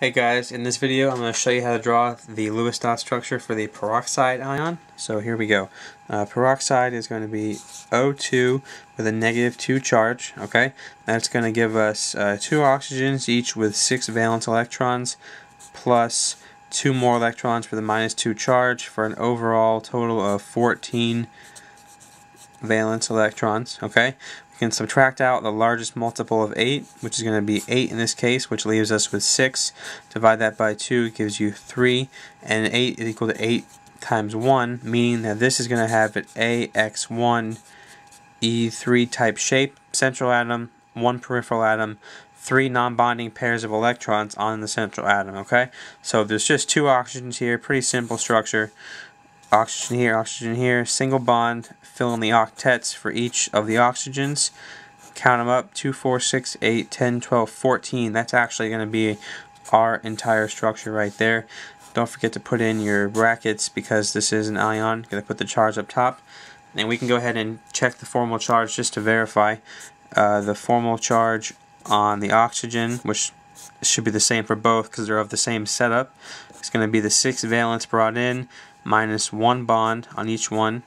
Hey guys, in this video I'm going to show you how to draw the Lewis dot structure for the peroxide ion. So here we go. Uh, peroxide is going to be O2 with a negative 2 charge. Okay, That's going to give us uh, two oxygens each with 6 valence electrons plus 2 more electrons for the minus 2 charge for an overall total of 14 valence electrons. Okay, can subtract out the largest multiple of 8, which is going to be 8 in this case, which leaves us with 6. Divide that by 2 gives you 3, and 8 is equal to 8 times 1, meaning that this is going to have an AX1 E3 type shape, central atom, one peripheral atom, three non-bonding pairs of electrons on the central atom, okay? So there's just two oxygens here, pretty simple structure oxygen here, oxygen here, single bond, fill in the octets for each of the oxygens. Count them up, 2, 4, 6, 8, 10, 12, 14. That's actually going to be our entire structure right there. Don't forget to put in your brackets because this is an ion. Going to put the charge up top. And we can go ahead and check the formal charge just to verify. Uh, the formal charge on the oxygen, which should be the same for both because they're of the same setup. It's going to be the 6 valence brought in minus 1 bond on each one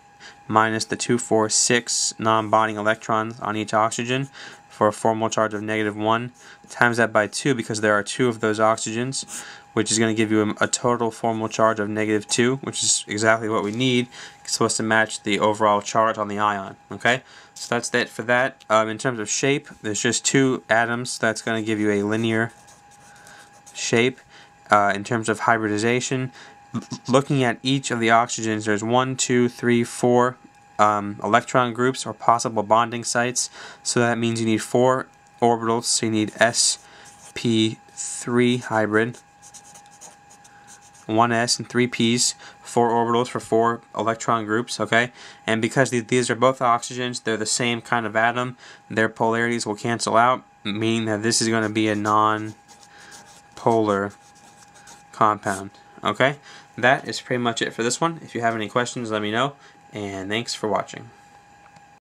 minus the 2, 4, 6 non-bonding electrons on each oxygen for a formal charge of negative 1. Times that by 2 because there are two of those oxygens, which is going to give you a, a total formal charge of negative 2, which is exactly what we need. It's supposed to match the overall charge on the ion. Okay, So that's it for that. Um, in terms of shape, there's just two atoms. That's going to give you a linear shape. Uh, in terms of hybridization, looking at each of the oxygens, there's one, two, three, four um, electron groups or possible bonding sites. So that means you need four orbitals. So you need sp3 hybrid, one s and three p's, four orbitals for four electron groups. Okay, and because these are both oxygens, they're the same kind of atom. Their polarities will cancel out, meaning that this is going to be a non-polar compound. Okay, that is pretty much it for this one. If you have any questions, let me know, and thanks for watching.